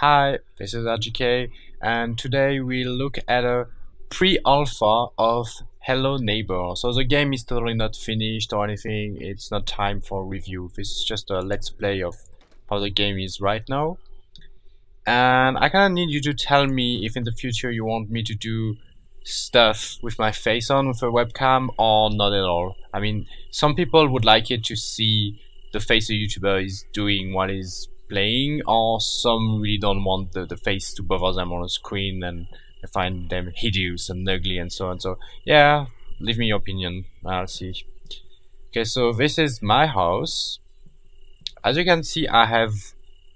Hi, this is RGK and today we'll look at a pre-alpha of Hello Neighbor. So the game is totally not finished or anything, it's not time for review, this is just a let's play of how the game is right now. And I kinda need you to tell me if in the future you want me to do stuff with my face on with a webcam or not at all. I mean, some people would like it to see the face a YouTuber is doing while he's playing, or some really don't want the, the face to bother them on the screen and they find them hideous and ugly and so on. So yeah, leave me your opinion. I'll see. Okay, so this is my house. As you can see, I have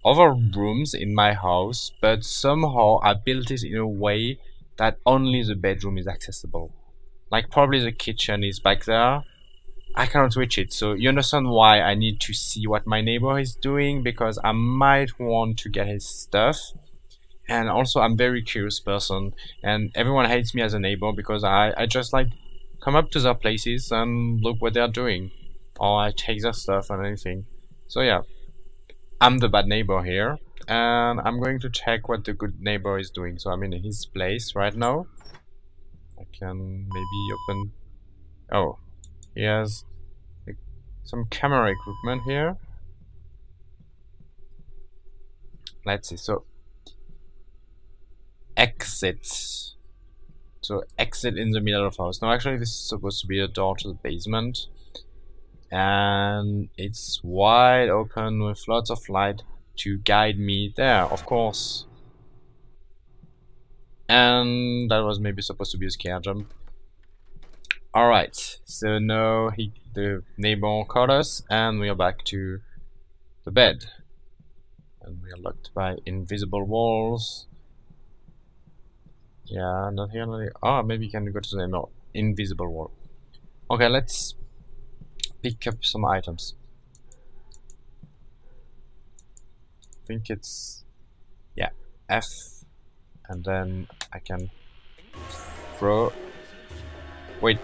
other rooms in my house, but somehow I built it in a way that only the bedroom is accessible. Like probably the kitchen is back there, I cannot reach it. So you understand why I need to see what my neighbor is doing because I might want to get his stuff. And also I'm very curious person and everyone hates me as a neighbor because I, I just like come up to their places and look what they're doing. Or I take their stuff and anything. So yeah, I'm the bad neighbor here and I'm going to check what the good neighbor is doing. So I'm in his place right now. I can maybe open... Oh, he has some camera equipment here. Let's see, so exit. So exit in the middle of the house. Now actually this is supposed to be a door to the basement. And it's wide open with lots of light to guide me there, of course. And that was maybe supposed to be a scare jump. Alright, so now he, the neighbor caught us and we are back to the bed. And we are locked by invisible walls. Yeah, not here, not here. Oh, maybe you can go to the no, invisible wall. Okay, let's pick up some items. I think it's yeah F and then I can throw wait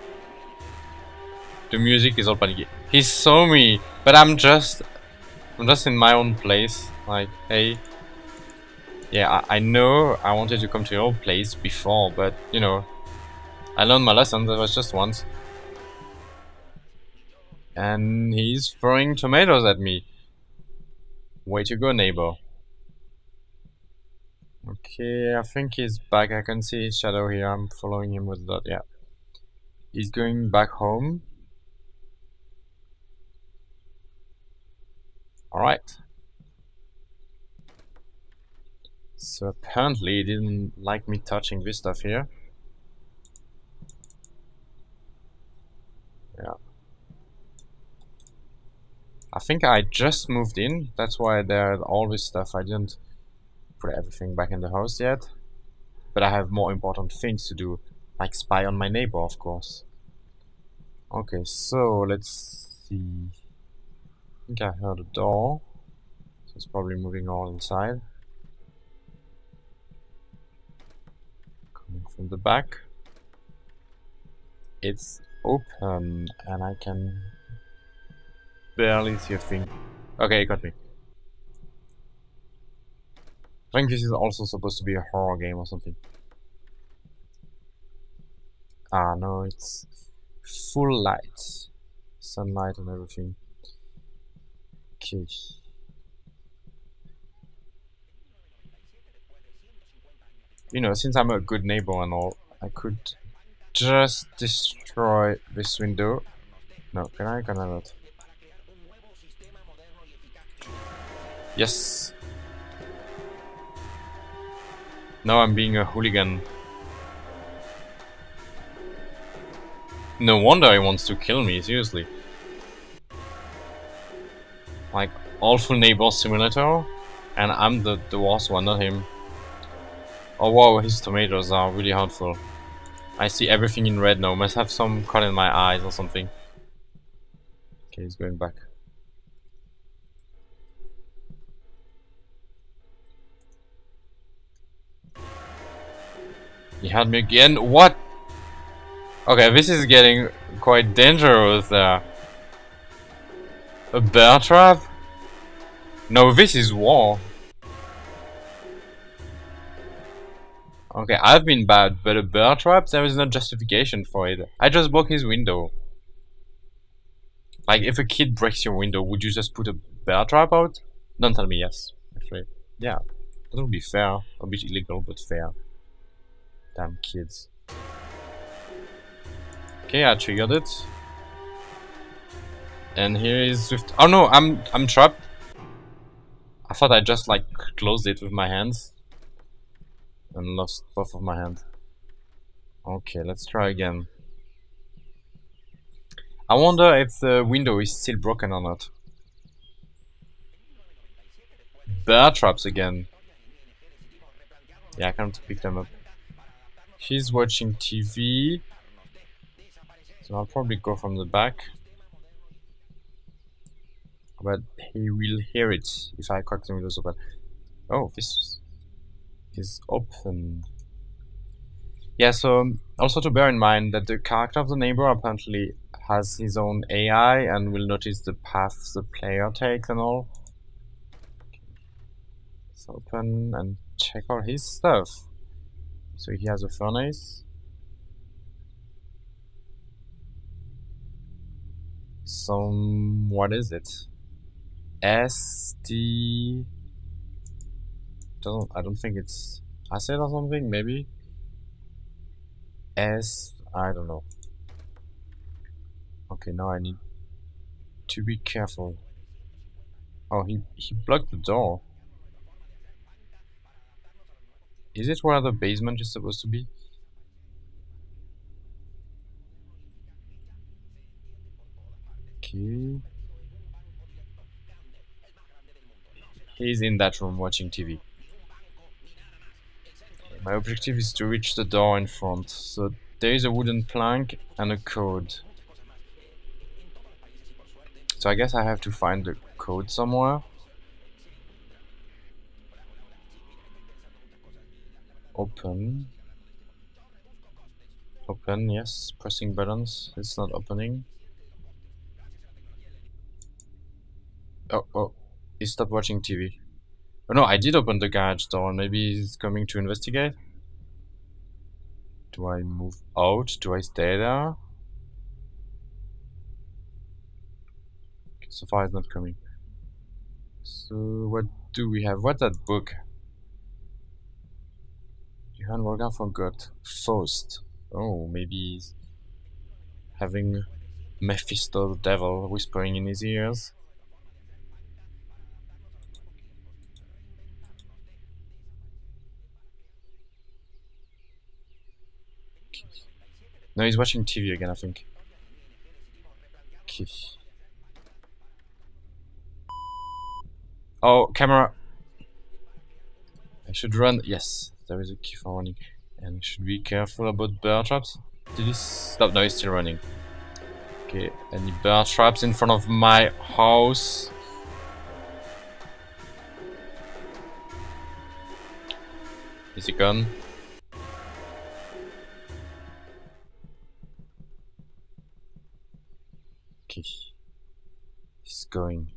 the music is all panicky. He saw me, but I'm just, I'm just in my own place. Like, hey, yeah, I, I know I wanted to come to your place before, but you know, I learned my lesson. That was just once. And he's throwing tomatoes at me. Way to go, neighbor. Okay, I think he's back. I can see his shadow here. I'm following him with that. Yeah. He's going back home. Alright. So apparently he didn't like me touching this stuff here. Yeah. I think I just moved in, that's why there's all this stuff. I didn't put everything back in the house yet. But I have more important things to do, like spy on my neighbor, of course. Okay, so let's see think I heard a door. So it's probably moving all inside. Coming from the back. It's open and I can barely see a thing. Okay, got me. I think this is also supposed to be a horror game or something. Ah, no, it's full light. Sunlight and everything. You know, since I'm a good neighbor and all, I could just destroy this window. No, can I? Can I not? Yes. Now I'm being a hooligan. No wonder he wants to kill me, seriously like Awful Neighbor Simulator, and I'm the, the worst one, not him. Oh wow, his tomatoes are really hurtful. I see everything in red now, must have some cut in my eyes or something. Okay, he's going back. He had me again? What? Okay, this is getting quite dangerous there. A bear trap? No, this is war. Okay, I've been bad, but a bear trap, there is no justification for it. I just broke his window. Like, if a kid breaks your window, would you just put a bear trap out? Don't tell me yes, actually. Yeah, that would be fair. A bit illegal, but fair. Damn kids. Okay, I triggered it. And here is Swift. Oh no, I'm I'm trapped. I thought I just like closed it with my hands and lost both of my hands. Okay, let's try again. I wonder if the window is still broken or not. Bear traps again. Yeah, I can't pick them up. She's watching TV. So I'll probably go from the back. But he will hear it if I crack the windows open. Oh, this is open. Yeah, so um, also to bear in mind that the character of the neighbor apparently has his own AI and will notice the path the player takes and all. Let's open and check out his stuff. So he has a furnace. Some, what is it? SD don't I don't think it's acid or something, maybe? S I don't know. Okay, now I need to be careful. Oh, he, he blocked the door. Is it where the basement is supposed to be? Okay. He's in that room watching TV. My objective is to reach the door in front. So there is a wooden plank and a code. So I guess I have to find the code somewhere. Open. Open, yes. Pressing buttons. It's not opening. Oh, oh. He stopped watching TV. Oh no, I did open the garage door. Maybe he's coming to investigate. Do I move out? Do I stay there? So far it's not coming. So what do we have? What's that book? Johann Wolfgang Goethe. Faust. Oh, maybe he's having Mephisto the devil whispering in his ears. No, he's watching TV again, I think. Okay. Oh, camera. I should run. Yes, there is a key for running. And should be careful about bear traps. Did he stop? No, he's still running. Okay, any bear traps in front of my house? Is he gone? Okay. He's going.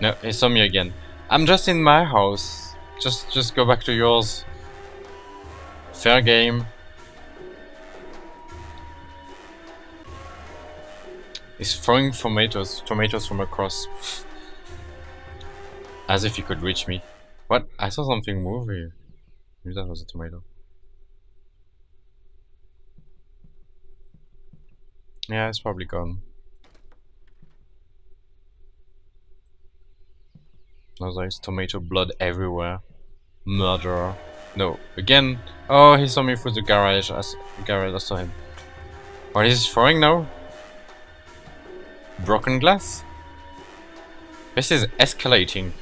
No, he saw me again. I'm just in my house. Just just go back to yours. Fair game. He's throwing tomatoes, tomatoes from across. As if he could reach me. What? I saw something move here. Maybe that was a tomato. Yeah, it's probably gone. Oh, there's tomato blood everywhere. Murderer. No, again. Oh, he saw me through the garage. I, garage, I saw him. What is he throwing now? Broken glass? This is escalating.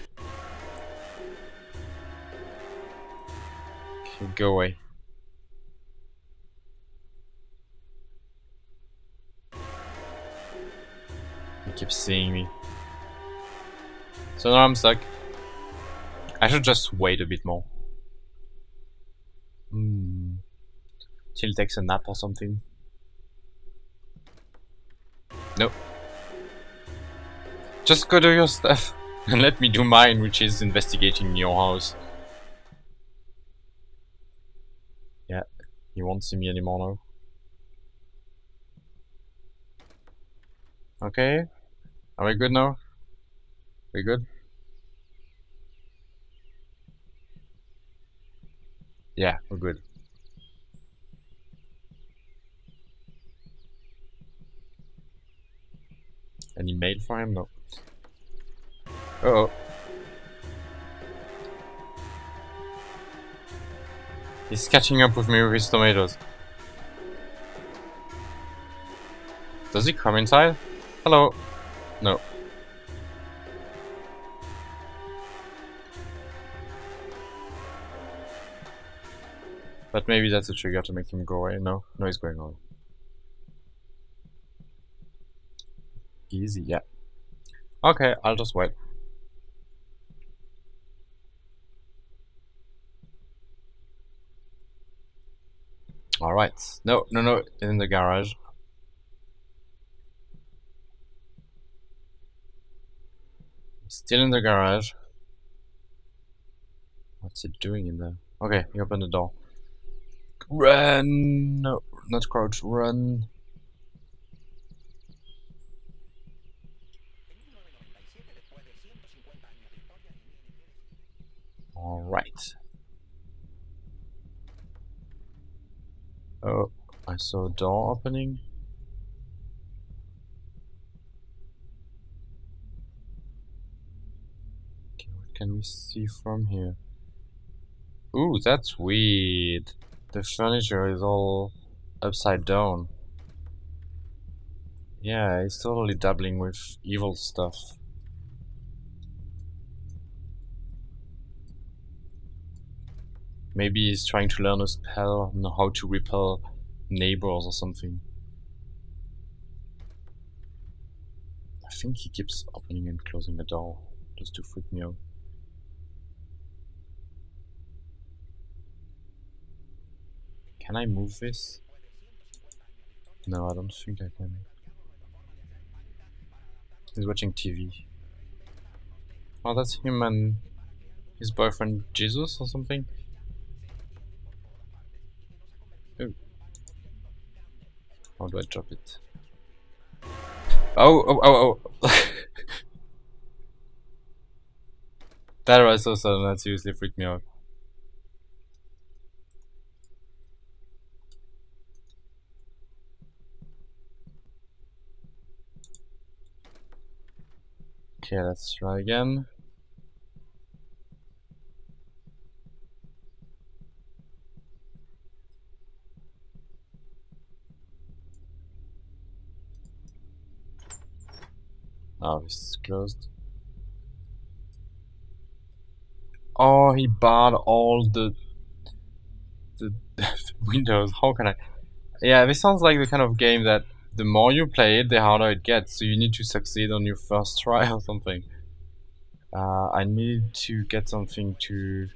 Go away. Keeps seeing me. So now I'm stuck. I should just wait a bit more. Hmm. Till takes a nap or something. Nope. Just go do your stuff and let me do mine, which is investigating your house. Yeah, he won't see me anymore now. Okay. Are we good now? We good? Yeah, we're good. Any mail for him? No. Uh oh. He's catching up with me with his tomatoes. Does he come inside? Hello. No. But maybe that's a trigger to make him go away. No, no, he's going away. Easy, yeah. Okay, I'll just wait. Alright. No, no, no, in the garage. Still in the garage. What's it doing in there? Okay, you open the door. Run! No, not crouch, run. Alright. Oh, I saw a door opening. Can we see from here? Ooh, that's weird. The furniture is all upside down. Yeah, it's totally dabbling with evil stuff. Maybe he's trying to learn a spell on how to repel neighbors or something. I think he keeps opening and closing the door just to freak me out. Can I move this? No, I don't think I can. He's watching TV. Oh, that's him and his boyfriend Jesus or something? Ooh. How do I drop it? Oh, oh, oh, oh! that was so sudden, that seriously freaked me out. Okay, let's try again. Oh, this is closed. Oh, he barred all the the windows. How can I? Yeah, this sounds like the kind of game that the more you play it, the harder it gets. So you need to succeed on your first try or something. Uh, I need to get something to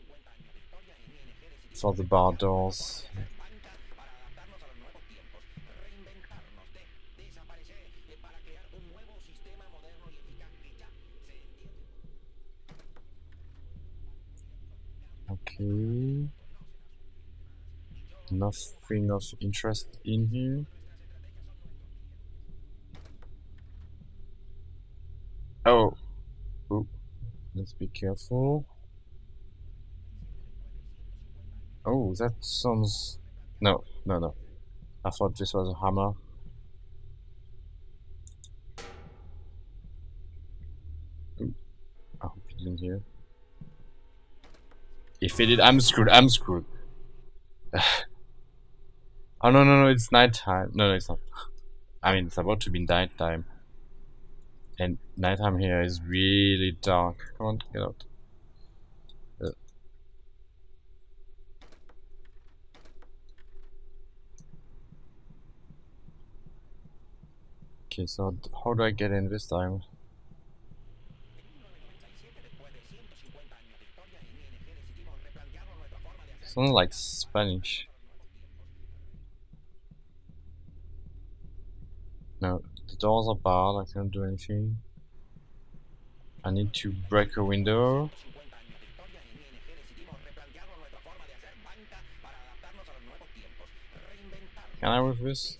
for the bar doors. Okay. Nothing of interest in here. Oh. Ooh. Let's be careful. Oh, that sounds... No, no, no. I thought this was a hammer. Ooh. I hope you didn't hear. If it did, I'm screwed, I'm screwed. oh, no, no, no, it's nighttime. No, no, it's not. I mean, it's about to be nighttime. And nighttime here is really dark. Come on, get out. Okay, so how do I get in this time? Sounds like Spanish. No, the doors are barred, I can't do anything. I need to break a window. Can I with this?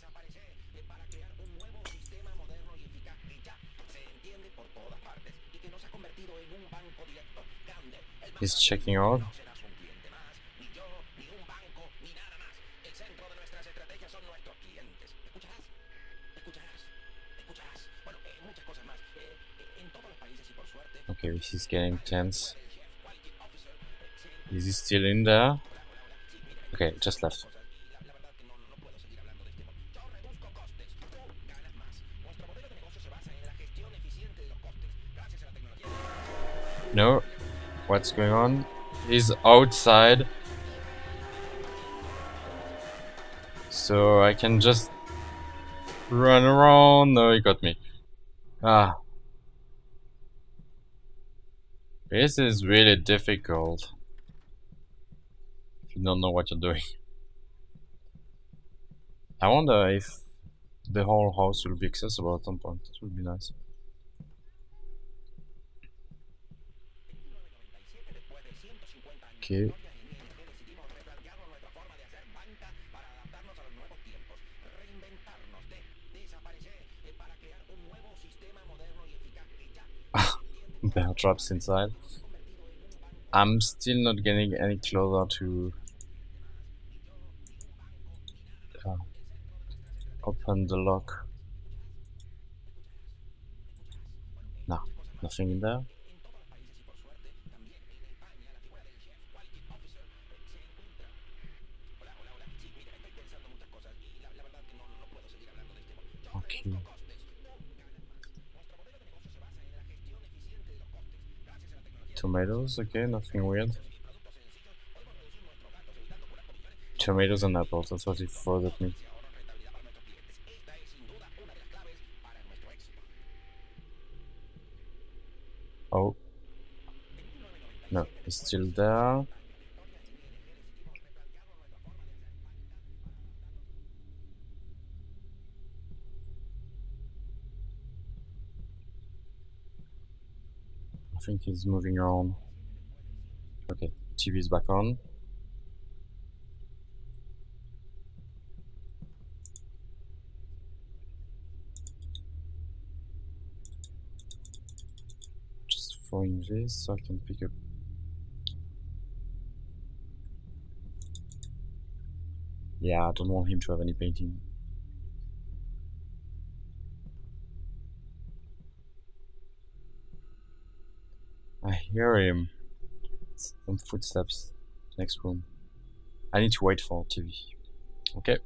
He's checking out. Okay, he's getting tense. Is he still in there? Okay, just left. No. What's going on? He's outside. So I can just run around. No, he got me. Ah. This is really difficult. If you don't know what you're doing. I wonder if the whole house will be accessible at some point. That would be nice. Okay. Bear traps inside. I'm still not getting any closer to uh, open the lock. No, nothing in there. Tomatoes, okay, nothing weird. Tomatoes and apples, that's what he throws at me. Oh. No, it's still there. Think he's moving around. Okay, TV is back on. Just throwing this so I can pick up. Yeah, I don't want him to have any painting. Hear him. Some footsteps. Next room. I need to wait for TV. Okay.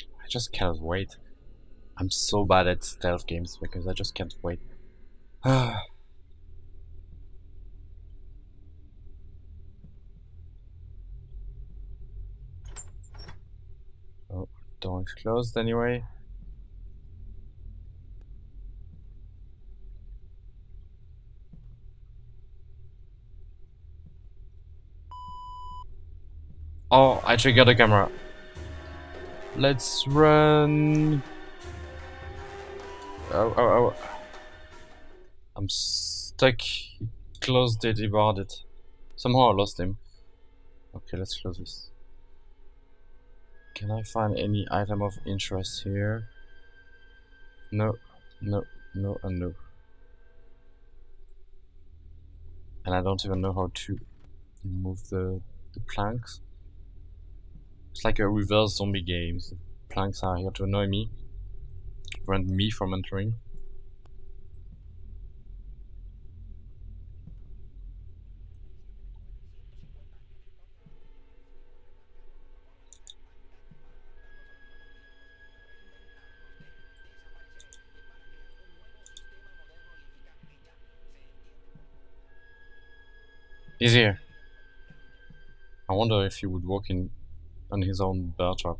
I just can't wait. I'm so bad at stealth games because I just can't wait. oh, door is closed anyway. Oh, I triggered the camera. Let's run. Oh, oh, oh. I'm stuck. He closed it, he barred it. Somehow I lost him. Okay, let's close this. Can I find any item of interest here? No, no, no, and no. And I don't even know how to move the, the planks. It's like a reverse zombie game. The planks are here to annoy me. Prevent me from entering. He's here. I wonder if he would walk in on his own trap.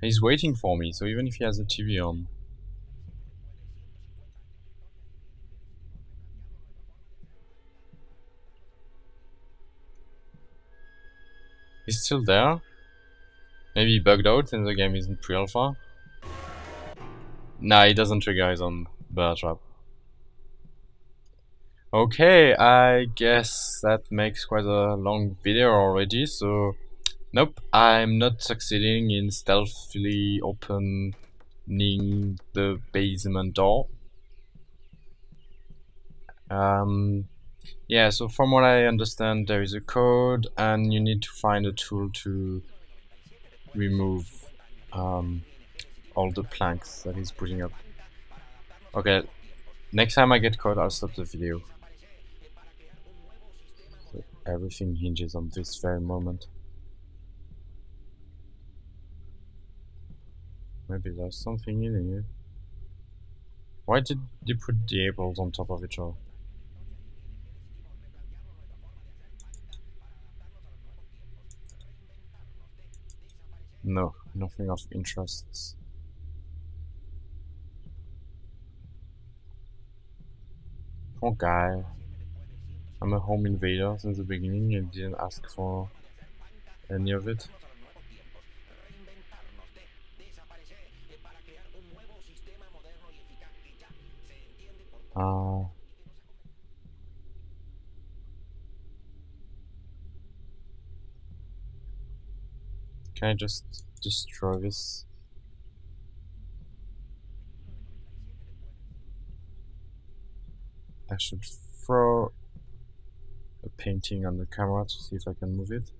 He's waiting for me, so even if he has a TV on. He's still there? Maybe he bugged out and the game isn't pre-alpha? Nah, he doesn't trigger his own bear trap. Okay, I guess that makes quite a long video already, so nope, I'm not succeeding in stealthily opening the basement door. Um, yeah, so from what I understand, there is a code and you need to find a tool to remove um, all the planks that he's putting up. Okay, next time I get caught, I'll stop the video. So everything hinges on this very moment. Maybe there's something in here. Why did you put the apples on top of each other? No, nothing of interest. Poor guy. I'm a home invader since the beginning and didn't ask for any of it. Uh, can I just destroy this? I should throw a painting on the camera to see if I can move it.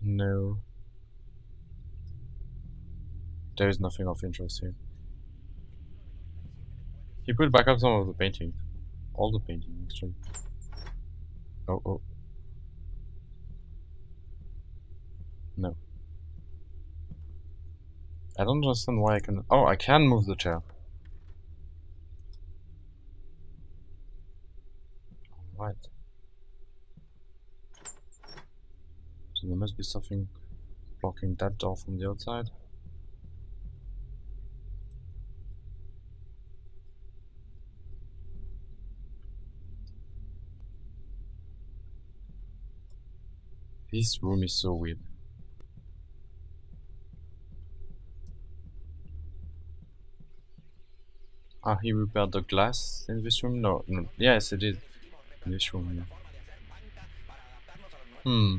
No. There is nothing of interest here. He put back up some of the painting. All the painting, actually. Oh, oh. No. I don't understand why I can... Oh, I can move the chair. Right. So there must be something blocking that door from the outside. This room is so weird. Ah, he repaired the glass in this room? No, no. Yes, it is. In this room. Hmm.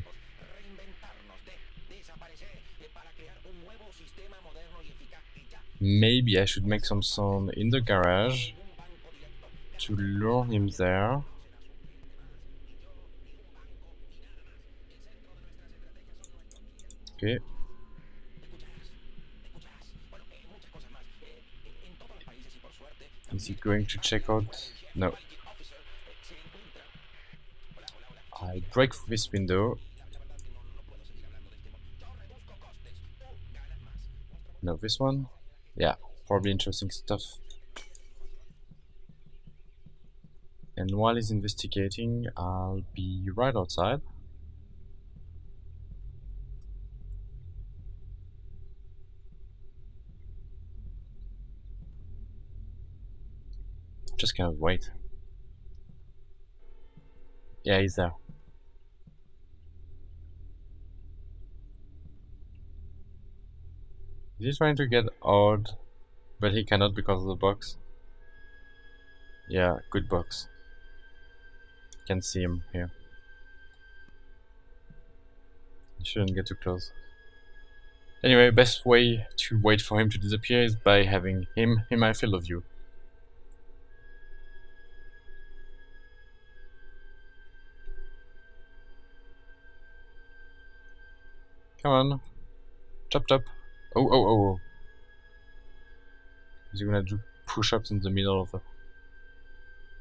Maybe I should make some sound in the garage to lure him there. Okay. Is he going to check out? No. I break this window. No, this one? Yeah, probably interesting stuff. And while he's investigating, I'll be right outside. Just of wait. Yeah, he's there. He's trying to get out, but he cannot because of the box. Yeah, good box. Can see him here. You shouldn't get too close. Anyway, best way to wait for him to disappear is by having him in my field of view. Come on. Chop chop. Oh, oh, oh, oh. Is he gonna do push-ups in the middle of the...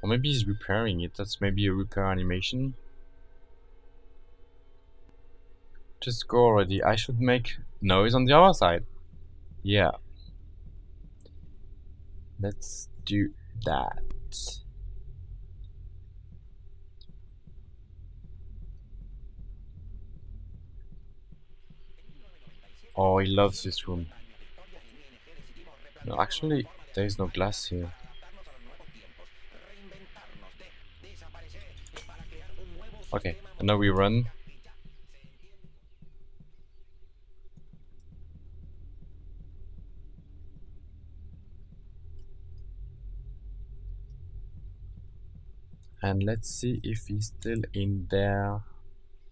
Or maybe he's repairing it. That's maybe a repair animation. Just go already. I should make noise on the other side. Yeah. Let's do that. Oh, he loves this room. No, actually, there is no glass here. Okay, and now we run. And let's see if he's still in there.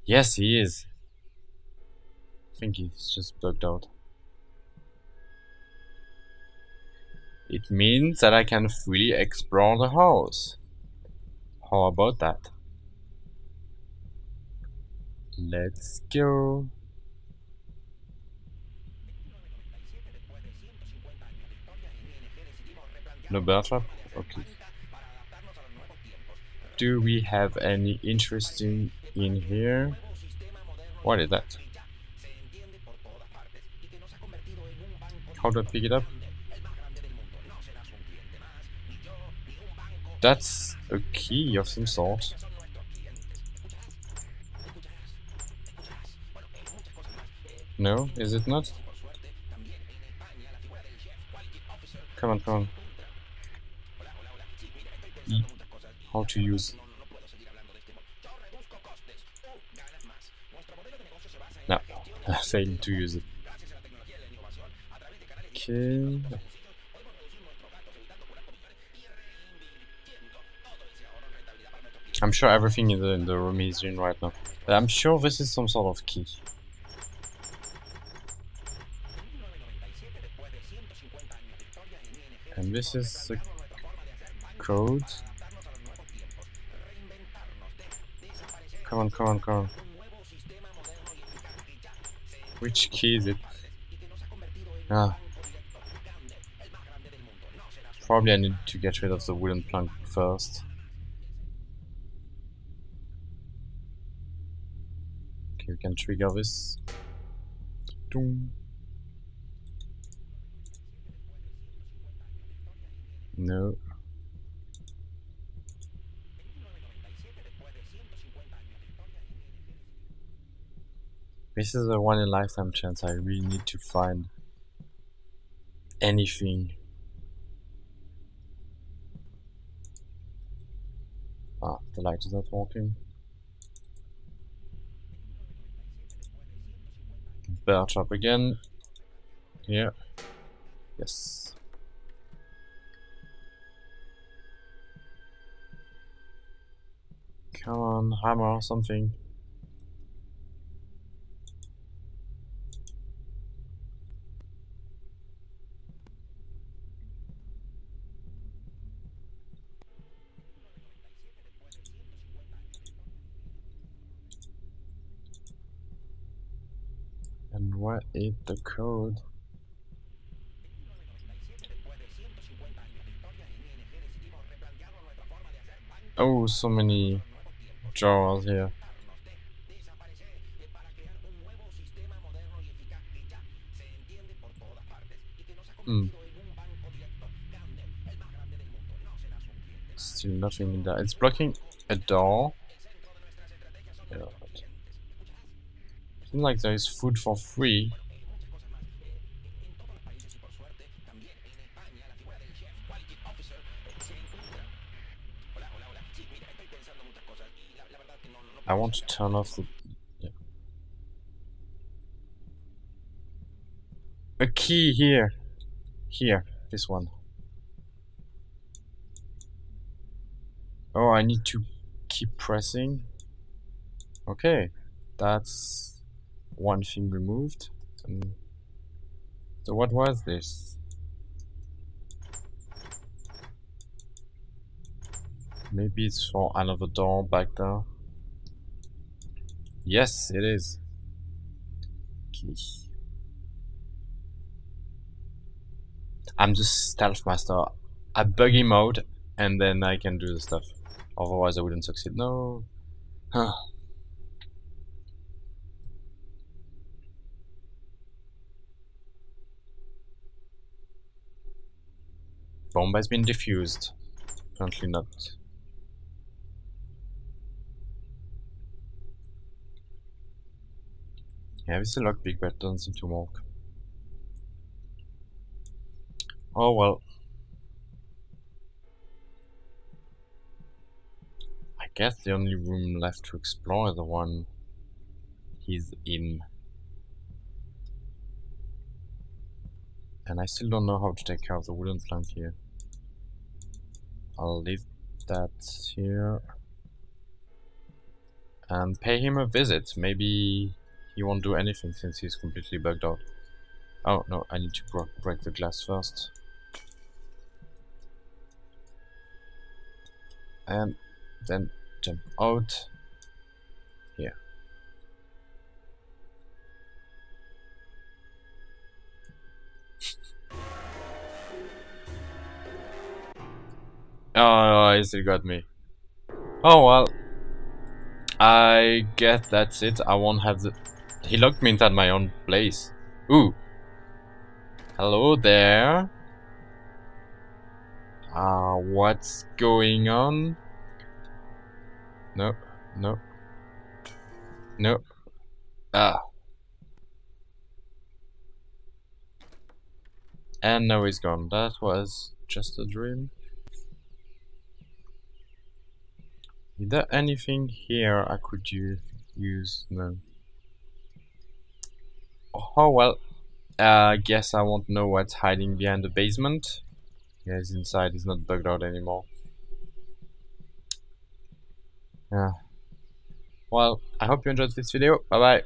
Yes, he is. I think he's just bugged out. It means that I can freely explore the house. How about that? Let's go. No bear? Okay. Do we have any interesting in here? What is that? How do I pick it up? That's a key of some sort. No, is it not? Come on, come on. E how to use. No, I failed to use it. Okay. I'm sure everything in the, in the room is in right now. I'm sure this is some sort of key. And this is the code. Come on, come on, come on. Which key is it? Ah. Probably I need to get rid of the wooden plank first. Okay, we can trigger this. Doom. No. This is a one in lifetime chance. I really need to find anything. Ah, the light is not working. Bear trap again. Here. Yes. Come on, hammer something. The code? Oh, so many drawers here. Hmm. Still nothing in there. It's blocking a door. Yeah. Seems like there is food for free. I want to turn off the... Yeah. A key here. Here, this one. Oh, I need to keep pressing. Okay, that's one thing removed. Um, so what was this? Maybe it's for another door back there. Yes, it is. Okay. I'm just stealth master. I buggy mode and then I can do the stuff. Otherwise I wouldn't succeed. No. Huh. Bomb has been defused. Apparently not. Yeah, it's a lockpick, but doesn't seem to work. Oh well. I guess the only room left to explore is the one he's in. And I still don't know how to take care of the wooden plank here. I'll leave that here. and pay him a visit. Maybe he won't do anything since he's completely bugged out. Oh no, I need to break the glass first. And then jump out here. oh, he still got me. Oh well. I guess that's it. I won't have the... He locked me inside my own place. Ooh. Hello there. Ah, uh, what's going on? No, no. No. Ah. And now he's gone. That was just a dream. Is there anything here I could use? use? No. Oh well. I uh, guess I won't know what's hiding behind the basement. Guys inside is not bugged out anymore. Yeah. Well, I hope you enjoyed this video. Bye bye.